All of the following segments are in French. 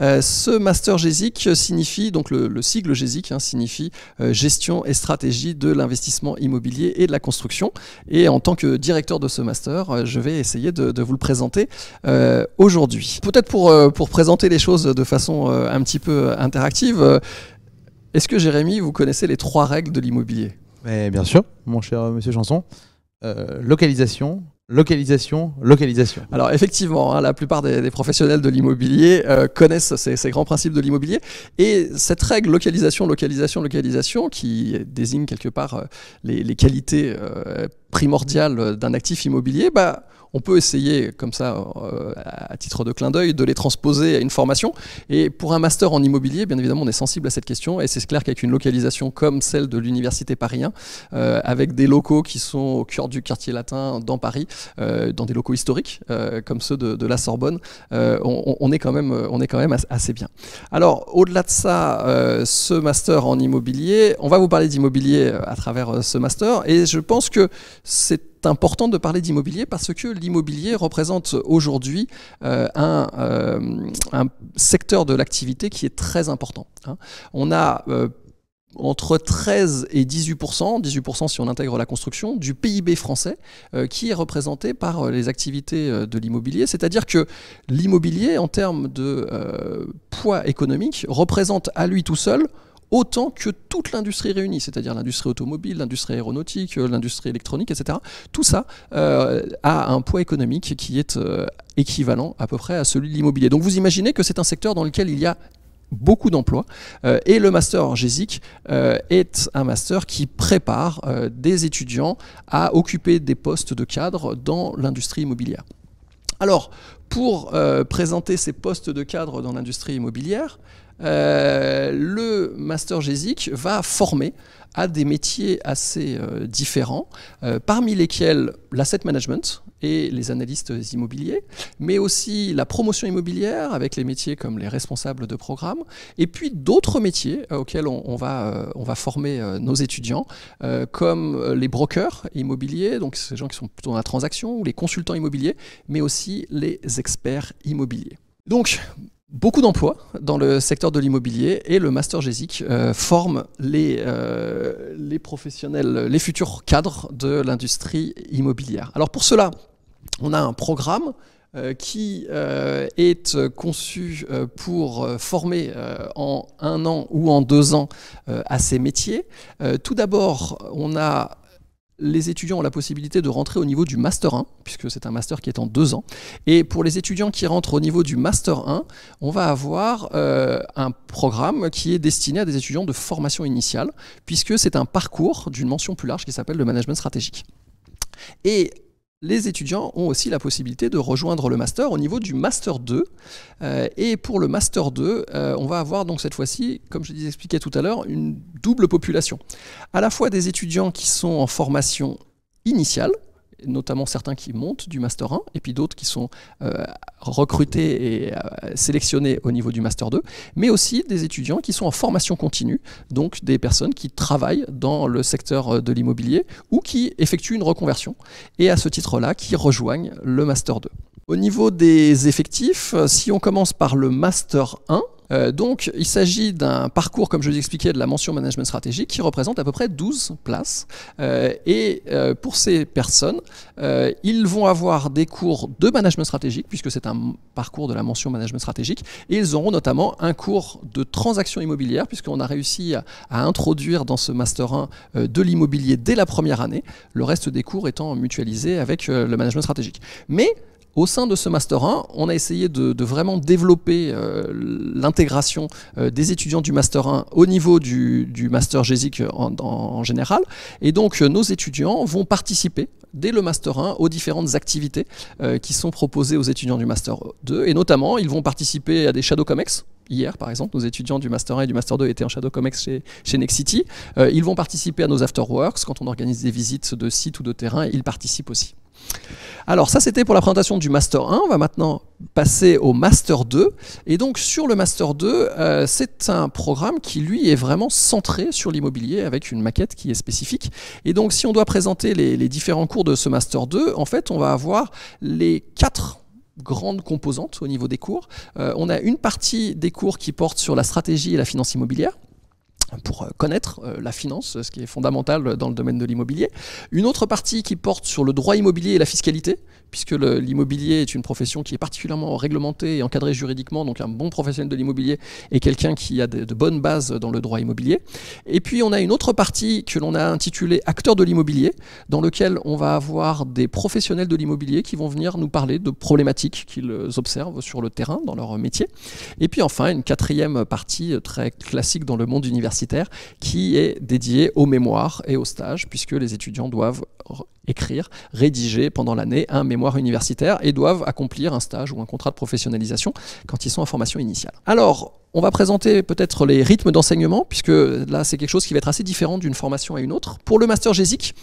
Euh, ce master GESIC signifie, donc le, sigle GESIC hein, signifie euh, gestion et stratégie de l'investissement immobilier et de la construction. Et en tant que directeur de ce master, euh, je vais essayer de, vous le présenter aujourd'hui. Peut-être pour, pour présenter les choses de façon un petit peu interactive, est-ce que Jérémy, vous connaissez les trois règles de l'immobilier? Bien sûr, mon cher monsieur Chanson. localisation, Localisation, localisation. Alors effectivement, hein, la plupart des, professionnels de l'immobilier euh, connaissent ces, grands principes de l'immobilier. Et cette règle localisation, localisation, localisation, qui désigne quelque part euh, les, qualités euh, primordiales d'un actif immobilier, bah, on peut essayer, comme ça, euh, à titre de clin d'œil, de les transposer à une formation. Et pour un master en immobilier, bien évidemment, on est sensible à cette question. Et c'est clair qu'avec une localisation comme celle de l'Université Paris 1, euh, avec des locaux qui sont au cœur du quartier latin dans Paris, euh, dans des locaux historiques, comme ceux de, la Sorbonne, on, est quand même, on est quand même assez bien. Alors, au-delà de ça, ce master en immobilier, on va vous parler d'immobilier à travers ce master. Et je pense que c'est important de parler d'immobilier parce que l'immobilier représente aujourd'hui euh, euh, un, secteur de l'activité qui est très important. Hein. On a euh, entre 13 et 18%, 18% si on intègre la construction, du PIB français qui est représenté par les activités de l'immobilier. C'est-à-dire que l'immobilier, en termes de poids économique, représente à lui tout seul autant que toute l'industrie réunie, c'est-à-dire l'industrie automobile, l'industrie aéronautique, euh, l'industrie électronique, etc. Tout ça euh, a un poids économique qui est euh, équivalent à peu près à celui de l'immobilier. Donc vous imaginez que c'est un secteur dans lequel il y a beaucoup d'emplois. et le master GESIC est un master qui prépare des étudiants à occuper des postes de cadre dans l'industrie immobilière. Alors, pour présenter ces postes de cadre dans l'industrie immobilière, le Master GESIC va former à des métiers assez euh, différents, euh, parmi lesquels l'asset management et les analystes immobiliers, mais aussi la promotion immobilière avec les métiers comme les responsables de programme, et puis d'autres métiers auxquels on, va, on va former nos étudiants, comme les brokers immobiliers, donc ces gens qui sont plutôt dans la transaction, ou les consultants immobiliers, mais aussi les experts immobiliers. Donc, beaucoup d'emplois dans le secteur de l'immobilier et le Master GESIC euh, forme les, euh, les professionnels, les futurs cadres de l'industrie immobilière. Alors pour cela, on a un programme euh, qui est conçu pour former en un an ou en deux ans à ces métiers. tout d'abord, on a les étudiants ont la possibilité de rentrer au niveau du Master 1, puisque c'est un master qui est en deux ans. Et pour les étudiants qui rentrent au niveau du Master 1, on va avoir euh, un programme qui est destiné à des étudiants de formation initiale, puisque c'est un parcours d'une mention plus large qui s'appelle le management stratégique. Les étudiants ont aussi la possibilité de rejoindre le master au niveau du master 2. Euh, et pour le master 2, euh, on va avoir donc cette fois-ci, comme je expliquais tout à l'heure, une double population. À la fois des étudiants qui sont en formation initiale, notamment certains qui montent du Master 1 et puis d'autres qui sont euh, recrutés et euh, sélectionnés au niveau du Master 2, mais aussi des étudiants qui sont en formation continue, donc des personnes qui travaillent dans le secteur euh, de l'immobilier ou qui effectuent une reconversion et à ce titre-là qui rejoignent le Master 2. Au niveau des effectifs, si on commence par le Master 1, euh, donc, il s'agit d'un parcours, comme je vous expliquais, de la mention management stratégique qui représente à peu près 12 places. Euh, et euh, pour ces personnes, ils vont avoir des cours de management stratégique, puisque c'est un parcours de la mention management stratégique, et ils auront notamment un cours de transaction immobilière, puisqu'on a réussi à, introduire dans ce Master 1 de l'immobilier dès la première année, le reste des cours étant mutualisés avec le management stratégique. Au sein de ce Master 1, on a essayé de, vraiment développer euh, l'intégration euh, des étudiants du Master 1 au niveau du, Master GESIC en, général. Et donc, euh, nos étudiants vont participer dès le Master 1 aux différentes activités qui sont proposées aux étudiants du Master 2. Et notamment, ils vont participer à des Shadow Comex, hier par exemple, nos étudiants du Master 1 et du Master 2 étaient en Shadow Comex chez, chez Nexity. ils vont participer à nos afterworks quand on organise des visites de sites ou de terrain, ils participent aussi. Alors ça c'était pour la présentation du Master 1, on va maintenant passer au Master 2. Et donc sur le Master 2, euh, c'est un programme qui lui est vraiment centré sur l'immobilier avec une maquette qui est spécifique. Et donc si on doit présenter les, les différents cours de ce Master 2, en fait on va avoir les quatre grandes composantes au niveau des cours. on a une partie des cours qui porte sur la stratégie et la finance immobilière pour connaître la finance, ce qui est fondamental dans le domaine de l'immobilier. Une autre partie qui porte sur le droit immobilier et la fiscalité, puisque l'immobilier est une profession qui est particulièrement réglementée et encadrée juridiquement, donc un bon professionnel de l'immobilier est quelqu'un qui a de, bonnes bases dans le droit immobilier. Et puis on a une autre partie que l'on a intitulée acteurs de l'immobilier, dans lequel on va avoir des professionnels de l'immobilier qui vont venir nous parler de problématiques qu'ils observent sur le terrain dans leur métier. Et puis enfin une quatrième partie très classique dans le monde universitaire qui est dédiée aux mémoires et aux stages, puisque les étudiants doivent écrire, rédiger pendant l'année un mémoire universitaire et doivent accomplir un stage ou un contrat de professionnalisation quand ils sont en formation initiale. Alors, on va présenter peut-être les rythmes d'enseignement, puisque là c'est quelque chose qui va être assez différent d'une formation à une autre. Pour le master GESIC,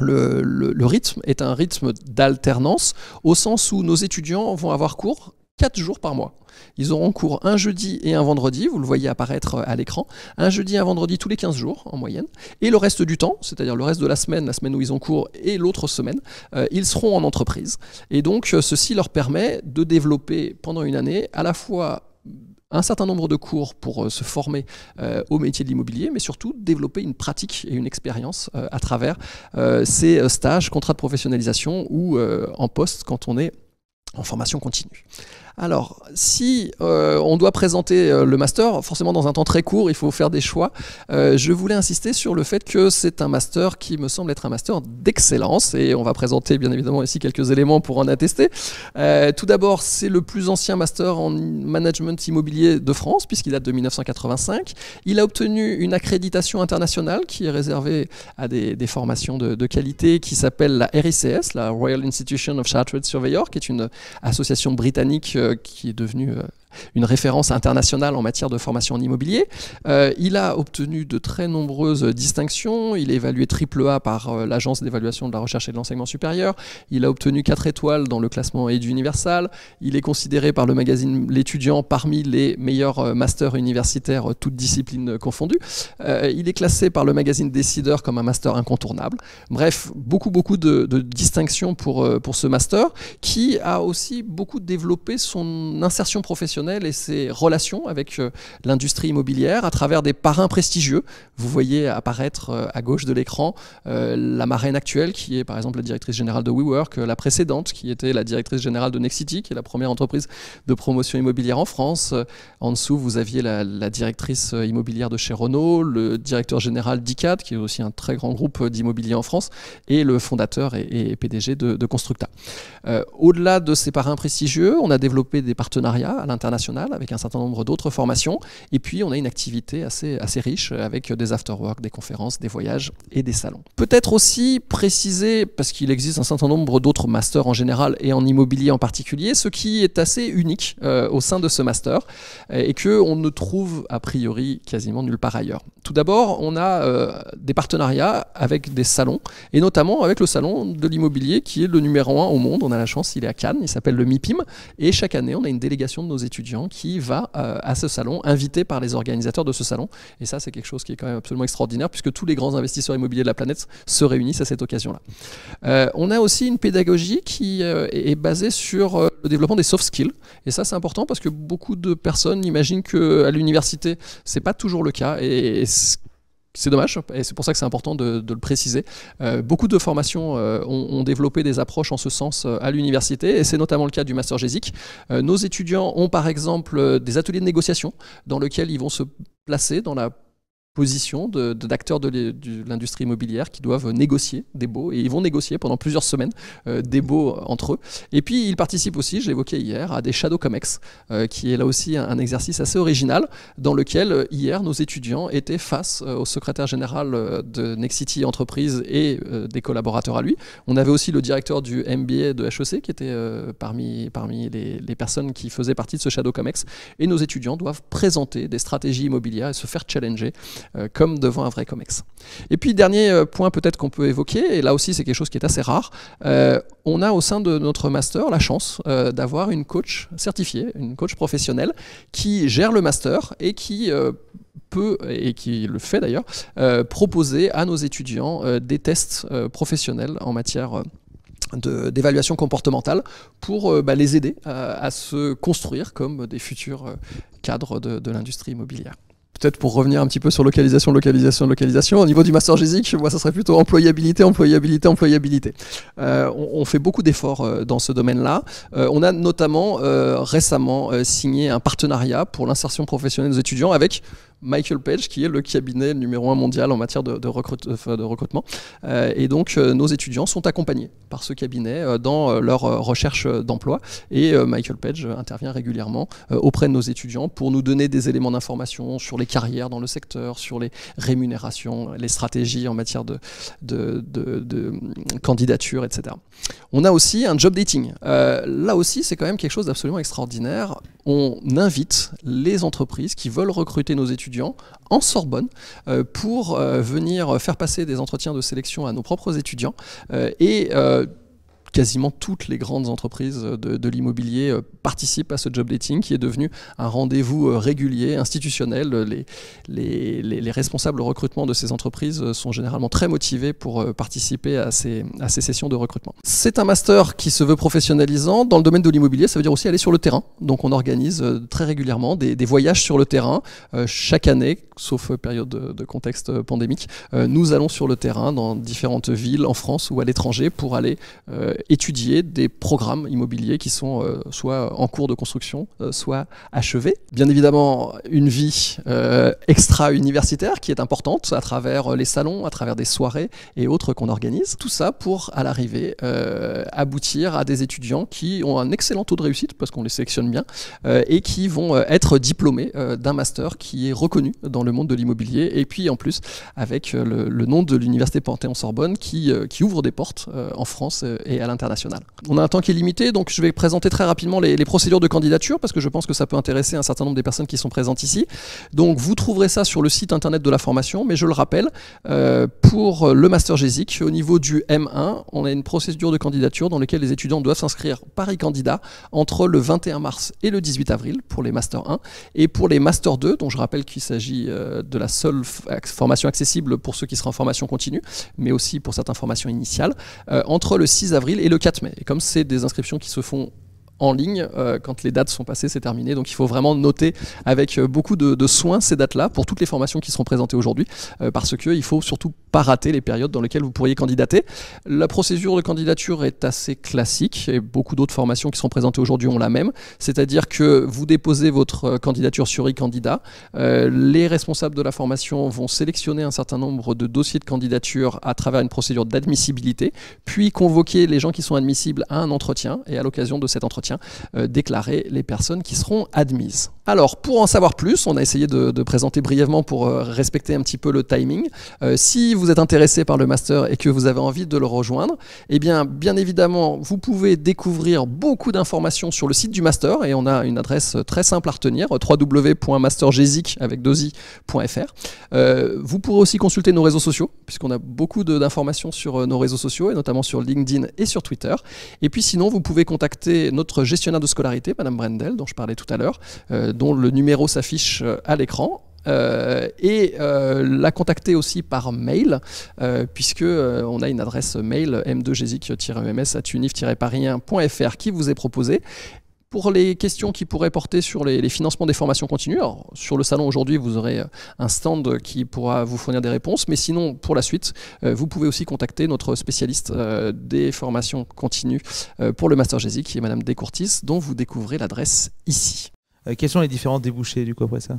le, rythme est un rythme d'alternance, au sens où nos étudiants vont avoir cours 4 jours par mois. Ils auront cours un jeudi et un vendredi, vous le voyez apparaître à l'écran, un jeudi et un vendredi tous les 15 jours en moyenne, et le reste du temps, c'est-à-dire le reste de la semaine, la semaine où ils ont cours et l'autre semaine, euh, ils seront en entreprise. Et donc euh, ceci leur permet de développer pendant une année à la fois un certain nombre de cours pour euh, se former au métier de l'immobilier, mais surtout développer une pratique et une expérience à travers ces stages, contrats de professionnalisation ou en poste quand on est en formation continue. Alors, si euh, on doit présenter euh, le master, forcément dans un temps très court, il faut faire des choix. Euh, je voulais insister sur le fait que c'est un master qui me semble être un master d'excellence et on va présenter bien évidemment ici quelques éléments pour en attester. tout d'abord, c'est le plus ancien master en management immobilier de France puisqu'il date de 1985. Il a obtenu une accréditation internationale qui est réservée à des, formations de, qualité qui s'appelle la RICS, la Royal Institution of Chartered Surveyor, qui est une association britannique qui est devenu euh, une référence internationale en matière de formation en immobilier. Euh, il a obtenu de très nombreuses distinctions. Il est évalué triple A par euh, l'Agence d'évaluation de la recherche et de l'enseignement supérieur. Il a obtenu 4 étoiles dans le classement Edu Universal. Il est considéré par le magazine L'étudiant parmi les meilleurs euh, masters universitaires, toutes disciplines confondues. il est classé par le magazine Décideur comme un master incontournable. Bref, beaucoup, beaucoup de, de distinctions pour, pour ce master qui a aussi beaucoup développé son insertion professionnelle et ses relations avec euh, l'industrie immobilière à travers des parrains prestigieux. Vous voyez apparaître euh, à gauche de l'écran euh, la marraine actuelle qui est par exemple la directrice générale de WeWork, la précédente qui était la directrice générale de Nexity, qui est la première entreprise de promotion immobilière en France. En dessous, vous aviez la, directrice immobilière de chez Renault, le directeur général d'ICAD, qui est aussi un très grand groupe d'immobilier en France, et le fondateur et, PDG de, Constructa. Au-delà de ces parrains prestigieux, on a développé des partenariats à avec un certain nombre d'autres formations. Et puis, on a une activité assez, assez riche avec des after-work, des conférences, des voyages et des salons. Peut-être aussi préciser, parce qu'il existe un certain nombre d'autres masters en général et en immobilier en particulier, ce qui est assez unique euh, au sein de ce master et que on ne trouve a priori quasiment nulle part ailleurs. Tout d'abord, on a euh, des partenariats avec des salons et notamment avec le salon de l'immobilier qui est le numéro un au monde. On a la chance, il est à Cannes, il s'appelle le MIPIM et chaque année, on a une délégation de nos étudiants qui va euh, à ce salon, invité par les organisateurs de ce salon. Et ça, c'est quelque chose qui est quand même absolument extraordinaire, puisque tous les grands investisseurs immobiliers de la planète se réunissent à cette occasion-là. Euh, on a aussi une pédagogie qui euh, est basée sur le développement des soft skills. Et ça, c'est important parce que beaucoup de personnes imaginent qu'à l'université, c'est pas toujours le cas. Et, c'est dommage, et c'est pour ça que c'est important de, le préciser. Euh, beaucoup de formations euh, ont, développé des approches en ce sens euh, à l'université, et c'est notamment le cas du Master GESIC. nos étudiants ont par exemple des ateliers de négociation dans lesquels ils vont se placer dans la position d'acteurs de, de l'industrie immobilière qui doivent négocier des baux et ils vont négocier pendant plusieurs semaines euh, des baux entre eux. Et puis ils participent aussi, je l'évoquais hier, à des Shadow Comex, euh, qui est là aussi un, exercice assez original dans lequel euh, hier nos étudiants étaient face au secrétaire général de Nexity Entreprise et des collaborateurs à lui. On avait aussi le directeur du MBA de HEC qui était parmi, parmi les, les, personnes qui faisaient partie de ce Shadow Comex et nos étudiants doivent présenter des stratégies immobilières et se faire challenger euh, comme devant un vrai COMEX. Et puis, dernier euh, point peut-être qu'on peut évoquer, et là aussi c'est quelque chose qui est assez rare, euh, on a au sein de notre master la chance d'avoir une coach certifiée, une coach professionnelle qui gère le master et qui peut, et qui le fait d'ailleurs, proposer à nos étudiants des tests professionnels en matière d'évaluation comportementale pour bah, les aider à, se construire comme des futurs cadres de l'industrie immobilière peut-être pour revenir un petit peu sur localisation, localisation, localisation, au niveau du master GESIC, moi, ça serait plutôt employabilité, employabilité, employabilité. Euh, on, fait beaucoup d'efforts euh, dans ce domaine-là. Euh, on a notamment récemment signé un partenariat pour l'insertion professionnelle des étudiants avec Michael Page, qui est le cabinet numéro un mondial en matière de, recrutement. Euh, et donc, euh, nos étudiants sont accompagnés par ce cabinet euh, dans leur recherche d'emploi. Et Michael Page intervient régulièrement auprès de nos étudiants pour nous donner des éléments d'information sur les carrières dans le secteur, sur les rémunérations, les stratégies en matière de, de candidature, etc. On a aussi un job dating. là aussi, c'est quand même quelque chose d'absolument extraordinaire. On invite les entreprises qui veulent recruter nos étudiants en Sorbonne euh, pour euh, venir faire passer des entretiens de sélection à nos propres étudiants euh, et quasiment toutes les grandes entreprises de, l'immobilier euh, participent à ce job dating qui est devenu un rendez-vous euh, régulier, institutionnel. Les, les, responsables de recrutement de ces entreprises euh, sont généralement très motivés pour participer à ces sessions de recrutement. C'est un master qui se veut professionnalisant. Dans le domaine de l'immobilier, ça veut dire aussi aller sur le terrain. Donc on organise très régulièrement des, voyages sur le terrain. chaque année, sauf période de, contexte pandémique, nous allons sur le terrain dans différentes villes en France ou à l'étranger pour aller étudier des programmes immobiliers qui sont euh, soit en cours de construction, euh, soit achevés. Bien évidemment, une vie euh, extra-universitaire qui est importante à travers les salons, à travers des soirées et autres qu'on organise. Tout ça pour, à l'arrivée, aboutir à des étudiants qui ont un excellent taux de réussite, parce qu'on les sélectionne bien, et qui vont être diplômés d'un master qui est reconnu dans le monde de l'immobilier, et puis en plus avec le, nom de l'université Panthéon-Sorbonne qui, qui ouvre des portes en France et à On a un temps qui est limité, donc je vais présenter très rapidement les, procédures de candidature parce que je pense que ça peut intéresser un certain nombre des personnes qui sont présentes ici. Donc vous trouverez ça sur le site internet de la formation, mais je le rappelle, euh, pour le Master GESIC, au niveau du M1, on a une procédure de candidature dans laquelle les étudiants doivent s'inscrire par e-candidat entre le 21 mars et le 18 avril pour les Master 1 et pour les Master 2, dont je rappelle qu'il s'agit euh, de la seule formation accessible pour ceux qui seraient en formation continue, mais aussi pour certaines formations initiales, euh, entre le 6 avril et le 4 mai. Et comme c'est des inscriptions qui se font en ligne. Euh, quand les dates sont passées, c'est terminé. Donc il faut vraiment noter avec euh, beaucoup de, soin ces dates-là pour toutes les formations qui seront présentées aujourd'hui, euh, parce qu'il ne faut surtout pas rater les périodes dans lesquelles vous pourriez candidater. La procédure de candidature est assez classique et beaucoup d'autres formations qui seront présentées aujourd'hui ont la même. C'est-à-dire que vous déposez votre candidature sur e-candidat. les responsables de la formation vont sélectionner un certain nombre de dossiers de candidature à travers une procédure d'admissibilité, puis convoquer les gens qui sont admissibles à un entretien et à l'occasion de cet entretien euh, déclarer les personnes qui seront admises. Alors, pour en savoir plus, on a essayé de, présenter brièvement pour euh, respecter un petit peu le timing. Euh, si vous êtes intéressé par le master et que vous avez envie de le rejoindre, eh bien, bien évidemment, vous pouvez découvrir beaucoup d'informations sur le site du master et on a une adresse très simple à retenir www.mastergesic avec vous pourrez aussi consulter nos réseaux sociaux puisqu'on a beaucoup d'informations sur nos réseaux sociaux et notamment sur LinkedIn et sur Twitter. Et puis sinon, vous pouvez contacter notre gestionnaire de scolarité, Madame Brendel, dont je parlais tout à l'heure, euh, dont le numéro s'affiche euh, à l'écran. Euh, et la contacter aussi par mail, puisque on a une adresse mail m2gesic-ems.unif-paris1.fr qui vous est proposée. Pour les questions qui pourraient porter sur les, financements des formations continues, sur le salon aujourd'hui, vous aurez euh, un stand qui pourra vous fournir des réponses, mais sinon, pour la suite, euh, vous pouvez aussi contacter notre spécialiste euh, des formations continues pour le Master GESI, qui est Madame Descourtis, dont vous découvrez l'adresse ici. quels sont les différents débouchés du coup après ça?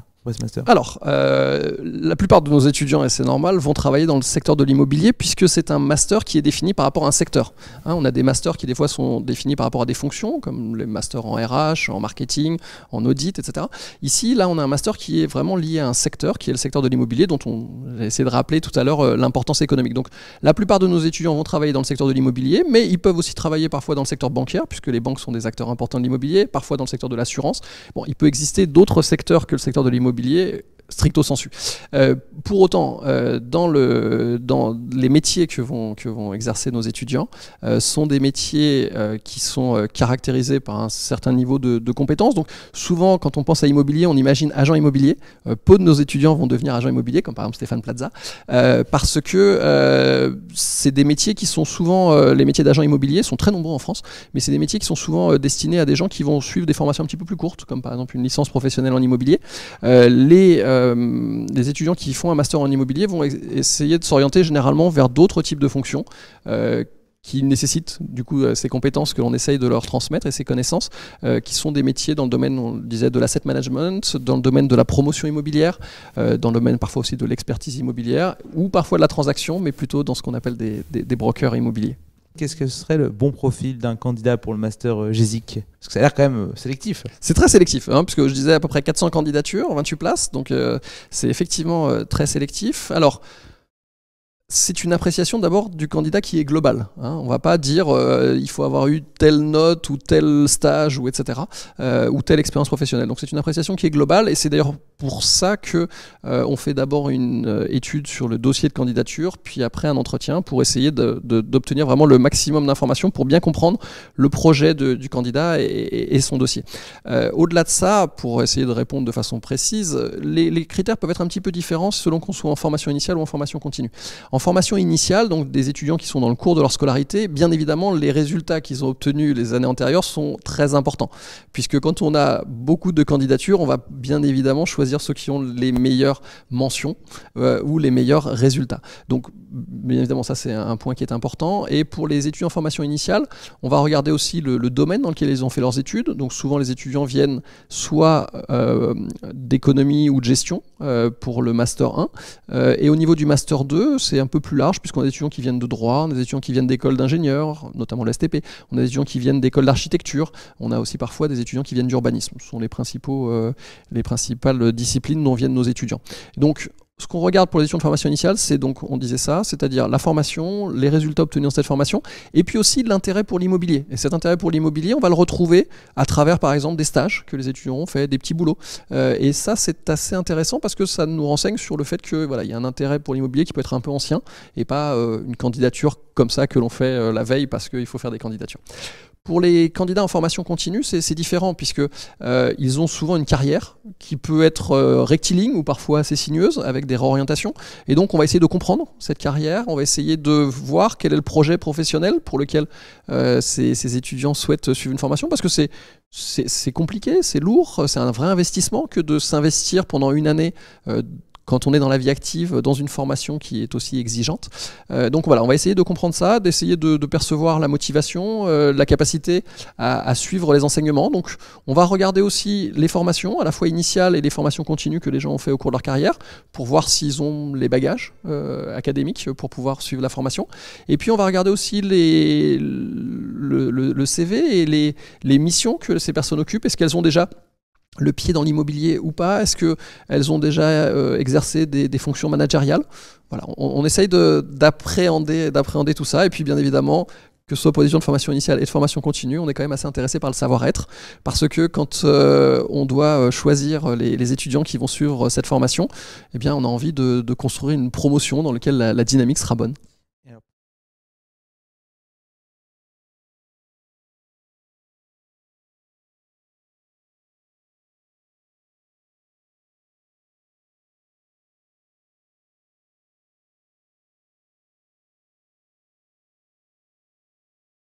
Alors, euh, la plupart de nos étudiants, et c'est normal, vont travailler dans le secteur de l'immobilier puisque c'est un master qui est défini par rapport à un secteur. Hein, on a des masters qui des fois sont définis par rapport à des fonctions, comme les masters en RH, en marketing, en audit, etc. Ici, là, on a un master qui est vraiment lié à un secteur, qui est le secteur de l'immobilier, dont on a essayé de rappeler tout à l'heure euh, l'importance économique. Donc, la plupart de nos étudiants vont travailler dans le secteur de l'immobilier, mais ils peuvent aussi travailler parfois dans le secteur bancaire, puisque les banques sont des acteurs importants de l'immobilier, parfois dans le secteur de l'assurance. Bon, il peut exister d'autres secteurs que le secteur de l'immobilier immobilier stricto sensu. Euh, pour autant, euh, dans, le, dans les métiers que vont, exercer nos étudiants, euh, sont des métiers qui sont caractérisés par un certain niveau de, de, compétences. Donc souvent, quand on pense à immobilier, on imagine agent immobilier. peu de nos étudiants vont devenir agent immobilier, comme par exemple Stéphane Plaza, parce que c'est des métiers qui sont souvent, les métiers d'agent immobilier sont très nombreux en France, mais c'est des métiers qui sont souvent destinés à des gens qui vont suivre des formations un petit peu plus courtes, comme par exemple une licence professionnelle en immobilier. les euh, les étudiants qui font un master en immobilier vont essayer de s'orienter généralement vers d'autres types de fonctions euh, qui nécessitent du coup euh, ces compétences que l'on essaye de leur transmettre et ces connaissances qui sont des métiers dans le domaine, on disait, de l'asset management, dans le domaine de la promotion immobilière, dans le domaine parfois aussi de l'expertise immobilière ou parfois de la transaction, mais plutôt dans ce qu'on appelle des brokers immobiliers. Qu'est-ce que serait le bon profil d'un candidat pour le master euh, GESIC Parce que ça a l'air quand même euh, sélectif. C'est très sélectif, hein, puisque je disais à peu près 400 candidatures, 28 places, donc euh, c'est effectivement très sélectif. Alors, c'est une appréciation d'abord du candidat qui est global. Hein. On ne va pas dire euh, il faut avoir eu telle note ou tel stage ou etc. Euh, ou telle expérience professionnelle. Donc c'est une appréciation qui est globale et c'est d'ailleurs pour ça que euh, on fait d'abord une étude sur le dossier de candidature, puis après un entretien pour essayer d'obtenir vraiment le maximum d'informations pour bien comprendre le projet du candidat et, son dossier. Au-delà de ça, pour essayer de répondre de façon précise, les, critères peuvent être un petit peu différents selon qu'on soit en formation initiale ou en formation continue. En formation initiale, donc des étudiants qui sont dans le cours de leur scolarité, bien évidemment, les résultats qu'ils ont obtenus les années antérieures sont très importants. Puisque quand on a beaucoup de candidatures, on va bien évidemment choisir ceux qui ont les meilleures mentions euh, ou les meilleurs résultats. Donc, bien évidemment, ça c'est un point qui est important. Et pour les étudiants en formation initiale, on va regarder aussi le, domaine dans lequel ils ont fait leurs études. Donc, souvent, les étudiants viennent soit euh, d'économie ou de gestion euh, pour le master 1. et au niveau du master 2, c'est un peu plus large, puisqu'on a des étudiants qui viennent de droit, des étudiants qui viennent d'écoles d'ingénieurs, notamment l'STP, on a des étudiants qui viennent d'écoles d'architecture, on a aussi parfois des étudiants qui viennent d'urbanisme. Ce sont les, principaux, euh, les principales disciplines dont viennent nos étudiants. Donc ce qu'on regarde pour les étudiants de formation initiale, c'est donc, on disait ça, c'est-à-dire la formation, les résultats obtenus dans cette formation, et puis aussi l'intérêt pour l'immobilier. Et cet intérêt pour l'immobilier, on va le retrouver à travers, par exemple, des stages que les étudiants ont fait, des petits boulots. Euh, et ça, c'est assez intéressant parce que ça nous renseigne sur le fait que voilà, il y a un intérêt pour l'immobilier qui peut être un peu ancien et pas euh, une candidature comme ça que l'on fait euh, la veille parce qu'il faut faire des candidatures. Pour les candidats en formation continue, c'est différent puisque euh, ils ont souvent une carrière qui peut être euh, rectiligne ou parfois assez sinueuse avec des réorientations. Et donc on va essayer de comprendre cette carrière, on va essayer de voir quel est le projet professionnel pour lequel euh, ces, ces, étudiants souhaitent suivre une formation parce que c'est c'est compliqué, c'est lourd, c'est un vrai investissement que de s'investir pendant une année quand on est dans la vie active, dans une formation qui est aussi exigeante. Euh, donc voilà, on va essayer de comprendre ça, d'essayer de, percevoir la motivation, euh, la capacité à, suivre les enseignements. Donc on va regarder aussi les formations, à la fois initiales et les formations continues que les gens ont fait au cours de leur carrière, pour voir s'ils ont les bagages euh, académiques pour pouvoir suivre la formation. Et puis on va regarder aussi les, le, CV et les, les missions que ces personnes occupent. Est-ce qu'elles ont déjà le pied dans l'immobilier ou pas Est-ce qu'elles ont déjà euh, exercé des, fonctions managériales? Voilà, on, essaye d'appréhender tout ça. Et puis, bien évidemment, que ce soit des de formation initiale et de formation continue, on est quand même assez intéressé par le savoir-être, parce que quand euh, on doit euh, choisir les, étudiants qui vont suivre cette formation, eh bien, on a envie de, construire une promotion dans laquelle la dynamique sera bonne.